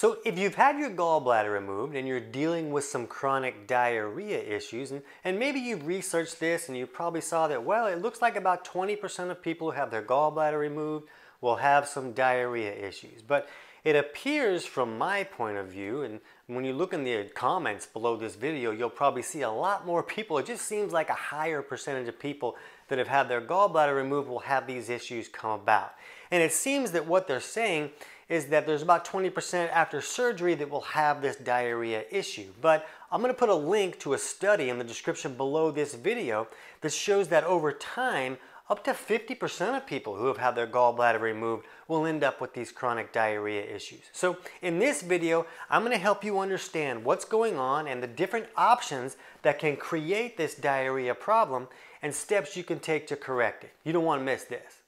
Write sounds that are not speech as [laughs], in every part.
So if you've had your gallbladder removed and you're dealing with some chronic diarrhea issues, and, and maybe you've researched this and you probably saw that, well, it looks like about 20% of people who have their gallbladder removed will have some diarrhea issues. But it appears from my point of view, and when you look in the comments below this video, you'll probably see a lot more people. It just seems like a higher percentage of people that have had their gallbladder removed will have these issues come about. And it seems that what they're saying is that there's about 20% after surgery that will have this diarrhea issue. But I'm going to put a link to a study in the description below this video that shows that over time, up to 50% of people who have had their gallbladder removed will end up with these chronic diarrhea issues. So in this video, I'm going to help you understand what's going on and the different options that can create this diarrhea problem and steps you can take to correct it. You don't want to miss this.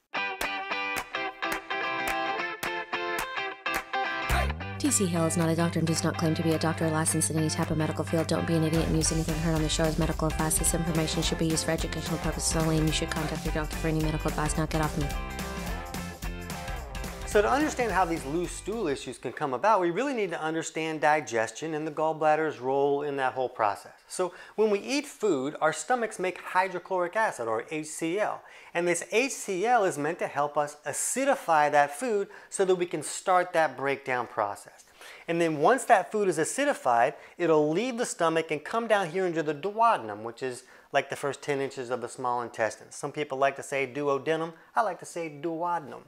TC Hale is not a doctor and does not claim to be a doctor or licensed in any type of medical field. Don't be an idiot and use anything heard on the show as medical advice. This information should be used for educational purposes only, and you should contact your doctor for any medical advice. Now get off me. So to understand how these loose stool issues can come about, we really need to understand digestion and the gallbladder's role in that whole process. So when we eat food, our stomachs make hydrochloric acid or HCl. And this HCl is meant to help us acidify that food so that we can start that breakdown process. And then once that food is acidified, it'll leave the stomach and come down here into the duodenum, which is like the first 10 inches of the small intestine. Some people like to say duodenum. I like to say duodenum.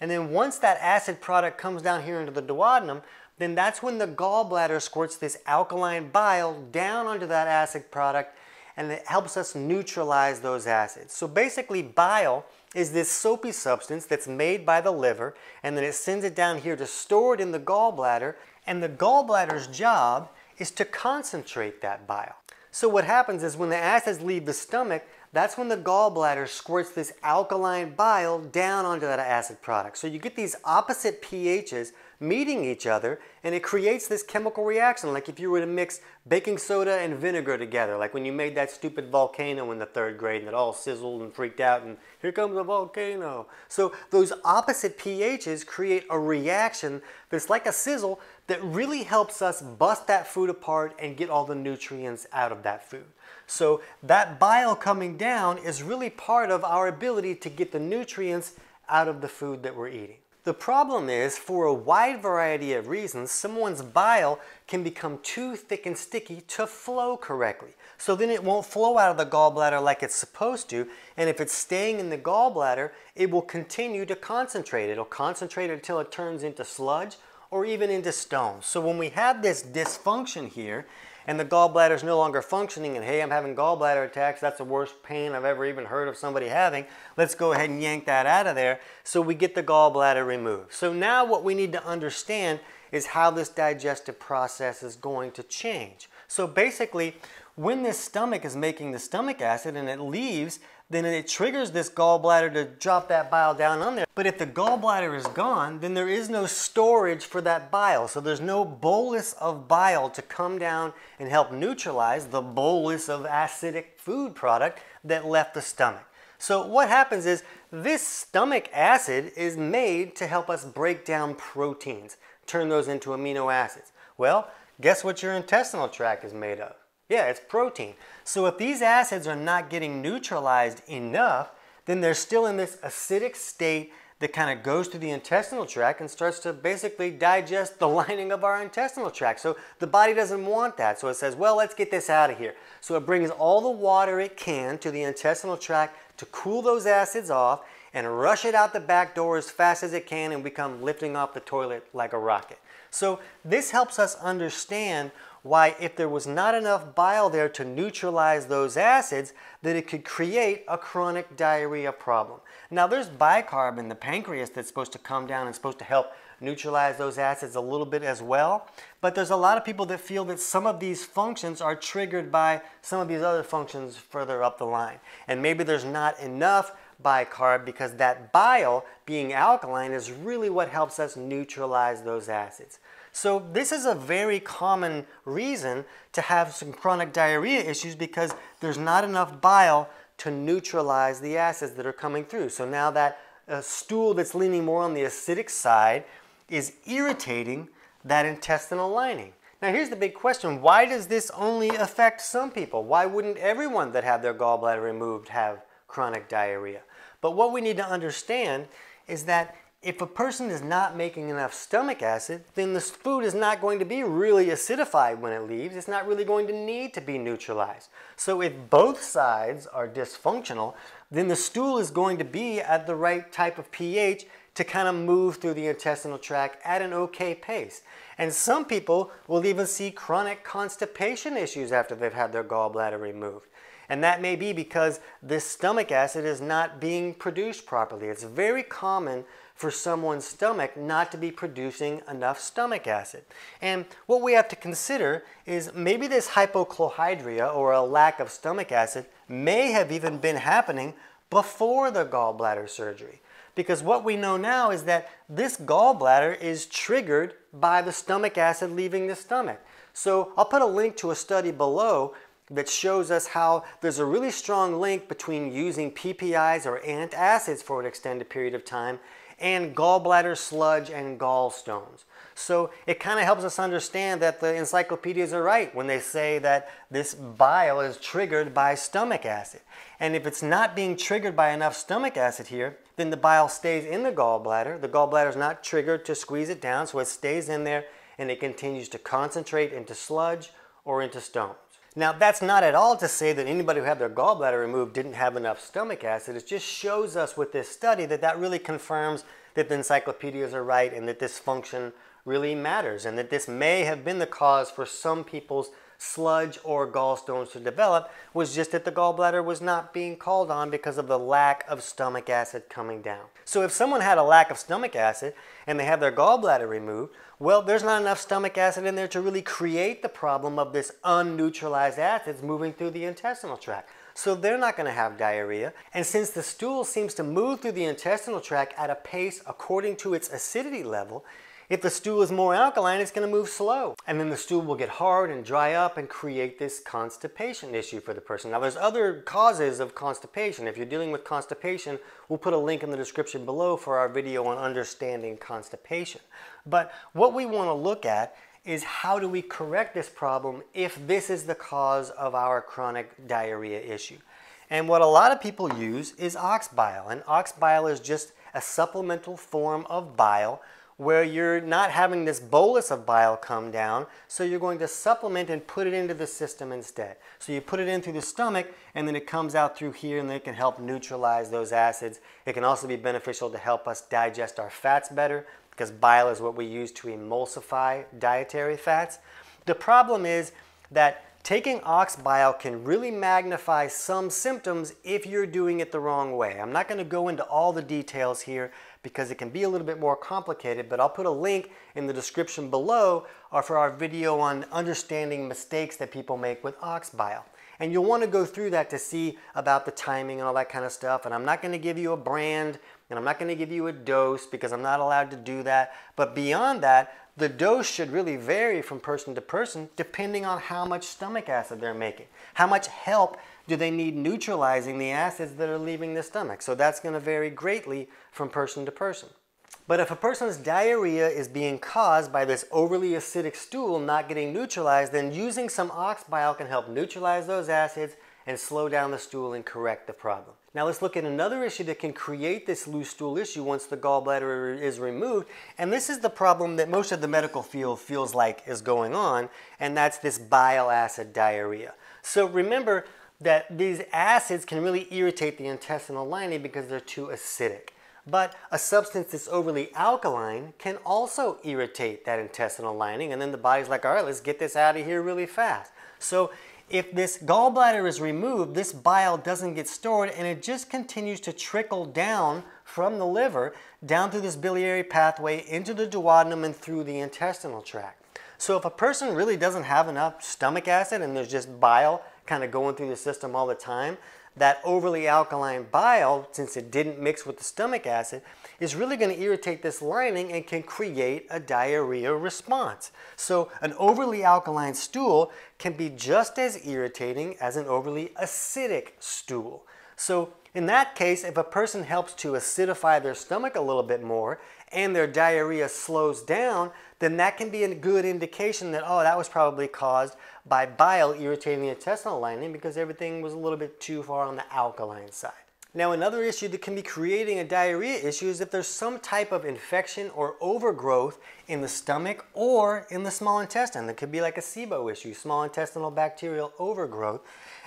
And then once that acid product comes down here into the duodenum, then that's when the gallbladder squirts this alkaline bile down onto that acid product and it helps us neutralize those acids. So basically bile is this soapy substance that's made by the liver and then it sends it down here to store it in the gallbladder and the gallbladder's job is to concentrate that bile. So what happens is when the acids leave the stomach, that's when the gallbladder squirts this alkaline bile down onto that acid product. So you get these opposite pHs meeting each other and it creates this chemical reaction like if you were to mix baking soda and vinegar together like when you made that stupid volcano in the third grade and it all sizzled and freaked out and here comes a volcano. So those opposite pHs create a reaction that's like a sizzle that really helps us bust that food apart and get all the nutrients out of that food. So that bile coming down is really part of our ability to get the nutrients out of the food that we're eating. The problem is, for a wide variety of reasons, someone's bile can become too thick and sticky to flow correctly. So then it won't flow out of the gallbladder like it's supposed to, and if it's staying in the gallbladder, it will continue to concentrate. It'll concentrate until it turns into sludge or even into stones. So when we have this dysfunction here, and the gallbladder is no longer functioning and hey, I'm having gallbladder attacks, that's the worst pain I've ever even heard of somebody having, let's go ahead and yank that out of there so we get the gallbladder removed. So now what we need to understand is how this digestive process is going to change. So basically, when this stomach is making the stomach acid and it leaves, then it triggers this gallbladder to drop that bile down on there. But if the gallbladder is gone, then there is no storage for that bile. So there's no bolus of bile to come down and help neutralize the bolus of acidic food product that left the stomach. So what happens is this stomach acid is made to help us break down proteins, turn those into amino acids. Well, guess what your intestinal tract is made of? Yeah, it's protein. So if these acids are not getting neutralized enough, then they're still in this acidic state that kind of goes through the intestinal tract and starts to basically digest the [laughs] lining of our intestinal tract. So the body doesn't want that. So it says, well, let's get this out of here. So it brings all the water it can to the intestinal tract to cool those acids off and rush it out the back door as fast as it can and become lifting off the toilet like a rocket. So this helps us understand why if there was not enough bile there to neutralize those acids, that it could create a chronic diarrhea problem. Now there's bicarb in the pancreas that's supposed to come down and supposed to help neutralize those acids a little bit as well. But there's a lot of people that feel that some of these functions are triggered by some of these other functions further up the line. And maybe there's not enough bicarb because that bile being alkaline is really what helps us neutralize those acids. So this is a very common reason to have some chronic diarrhea issues because there's not enough bile to neutralize the acids that are coming through. So now that uh, stool that's leaning more on the acidic side is irritating that intestinal lining. Now here's the big question. Why does this only affect some people? Why wouldn't everyone that had their gallbladder removed have chronic diarrhea? But what we need to understand is that if a person is not making enough stomach acid, then the food is not going to be really acidified when it leaves. It's not really going to need to be neutralized. So if both sides are dysfunctional, then the stool is going to be at the right type of pH to kind of move through the intestinal tract at an okay pace. And some people will even see chronic constipation issues after they've had their gallbladder removed. And that may be because this stomach acid is not being produced properly. It's very common for someone's stomach not to be producing enough stomach acid. And what we have to consider is maybe this hypochlorhydria or a lack of stomach acid may have even been happening before the gallbladder surgery. Because what we know now is that this gallbladder is triggered by the stomach acid leaving the stomach. So I'll put a link to a study below that shows us how there's a really strong link between using PPIs or antacids for an extended period of time and gallbladder sludge and gallstones. So it kind of helps us understand that the encyclopedias are right when they say that this bile is triggered by stomach acid. And if it's not being triggered by enough stomach acid here, then the bile stays in the gallbladder. The gallbladder is not triggered to squeeze it down, so it stays in there and it continues to concentrate into sludge or into stones. Now, that's not at all to say that anybody who had their gallbladder removed didn't have enough stomach acid. It just shows us with this study that that really confirms that the encyclopedias are right and that this function really matters and that this may have been the cause for some people's sludge or gallstones to develop was just that the gallbladder was not being called on because of the lack of stomach acid coming down. So if someone had a lack of stomach acid and they have their gallbladder removed, well, there's not enough stomach acid in there to really create the problem of this unneutralized acids moving through the intestinal tract. So they're not going to have diarrhea. And since the stool seems to move through the intestinal tract at a pace according to its acidity level, if the stool is more alkaline, it's going to move slow. And then the stool will get hard and dry up and create this constipation issue for the person. Now, there's other causes of constipation. If you're dealing with constipation, we'll put a link in the description below for our video on understanding constipation. But what we want to look at is how do we correct this problem if this is the cause of our chronic diarrhea issue. And what a lot of people use is ox bile. And ox bile is just a supplemental form of bile where you're not having this bolus of bile come down, so you're going to supplement and put it into the system instead. So you put it in through the stomach, and then it comes out through here, and it can help neutralize those acids. It can also be beneficial to help us digest our fats better, because bile is what we use to emulsify dietary fats. The problem is that taking ox bile can really magnify some symptoms if you're doing it the wrong way. I'm not going to go into all the details here because it can be a little bit more complicated, but I'll put a link in the description below or for our video on understanding mistakes that people make with ox bile. And you'll want to go through that to see about the timing and all that kind of stuff. And I'm not going to give you a brand and I'm not going to give you a dose because I'm not allowed to do that. But beyond that, the dose should really vary from person to person depending on how much stomach acid they're making. How much help do they need neutralizing the acids that are leaving the stomach? So that's going to vary greatly from person to person. But if a person's diarrhea is being caused by this overly acidic stool not getting neutralized, then using some ox bile can help neutralize those acids and slow down the stool and correct the problem. Now let's look at another issue that can create this loose stool issue once the gallbladder is removed. And this is the problem that most of the medical field feels like is going on, and that's this bile acid diarrhea. So remember that these acids can really irritate the intestinal lining because they're too acidic. But a substance that's overly alkaline can also irritate that intestinal lining, and then the body's like, all right, let's get this out of here really fast. So if this gallbladder is removed, this bile doesn't get stored and it just continues to trickle down from the liver down through this biliary pathway into the duodenum and through the intestinal tract. So if a person really doesn't have enough stomach acid and there's just bile kind of going through the system all the time, that overly alkaline bile, since it didn't mix with the stomach acid, is really going to irritate this lining and can create a diarrhea response. So an overly alkaline stool can be just as irritating as an overly acidic stool. So in that case, if a person helps to acidify their stomach a little bit more and their diarrhea slows down, then that can be a good indication that, oh, that was probably caused by bile irritating the intestinal lining because everything was a little bit too far on the alkaline side. Now, another issue that can be creating a diarrhea issue is if there's some type of infection or overgrowth in the stomach or in the small intestine. That could be like a SIBO issue, small intestinal bacterial overgrowth.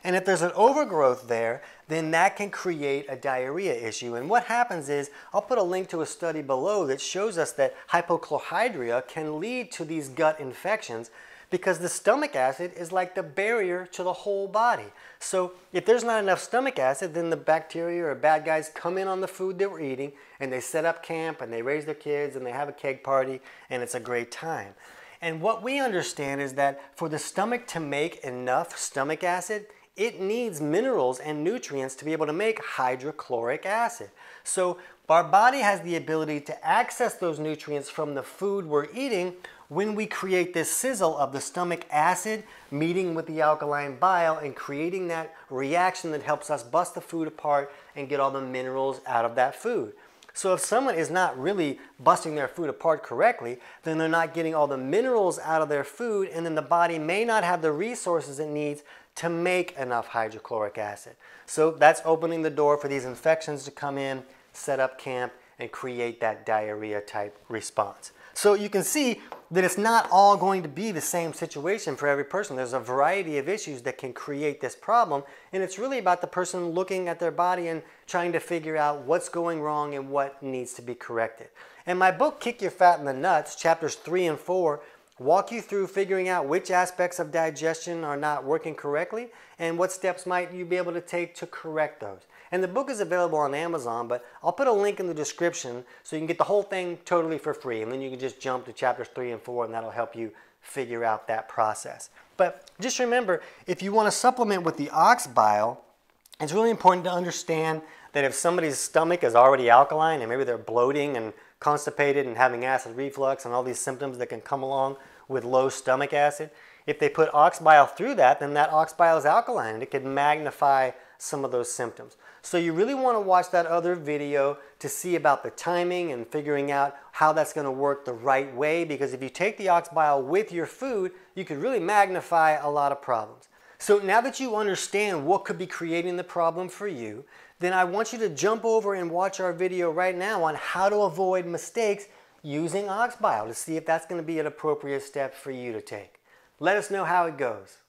And if there's an overgrowth there, then that can create a diarrhea issue. And what happens is, I'll put a link to a study below that shows us that hypochlorhydria can lead to these gut infections because the stomach acid is like the barrier to the whole body. So if there's not enough stomach acid, then the bacteria or bad guys come in on the food that we're eating and they set up camp and they raise their kids and they have a keg party and it's a great time. And what we understand is that for the stomach to make enough stomach acid, it needs minerals and nutrients to be able to make hydrochloric acid. So our body has the ability to access those nutrients from the food we're eating when we create this sizzle of the stomach acid meeting with the alkaline bile and creating that reaction that helps us bust the food apart and get all the minerals out of that food. So if someone is not really busting their food apart correctly, then they're not getting all the minerals out of their food and then the body may not have the resources it needs to make enough hydrochloric acid. So that's opening the door for these infections to come in, set up camp, and create that diarrhea type response. So you can see that it's not all going to be the same situation for every person. There's a variety of issues that can create this problem, and it's really about the person looking at their body and trying to figure out what's going wrong and what needs to be corrected. And my book, Kick Your Fat in the Nuts, chapters 3 and 4, walk you through figuring out which aspects of digestion are not working correctly and what steps might you be able to take to correct those. And the book is available on Amazon, but I'll put a link in the description so you can get the whole thing totally for free. And then you can just jump to chapters three and four, and that'll help you figure out that process. But just remember, if you want to supplement with the ox bile, it's really important to understand that if somebody's stomach is already alkaline and maybe they're bloating and constipated and having acid reflux and all these symptoms that can come along with low stomach acid, if they put ox bile through that, then that ox bile is alkaline and it can magnify some of those symptoms. So you really want to watch that other video to see about the timing and figuring out how that's going to work the right way because if you take the ox bile with your food, you could really magnify a lot of problems. So now that you understand what could be creating the problem for you, then I want you to jump over and watch our video right now on how to avoid mistakes using ox bile to see if that's going to be an appropriate step for you to take. Let us know how it goes.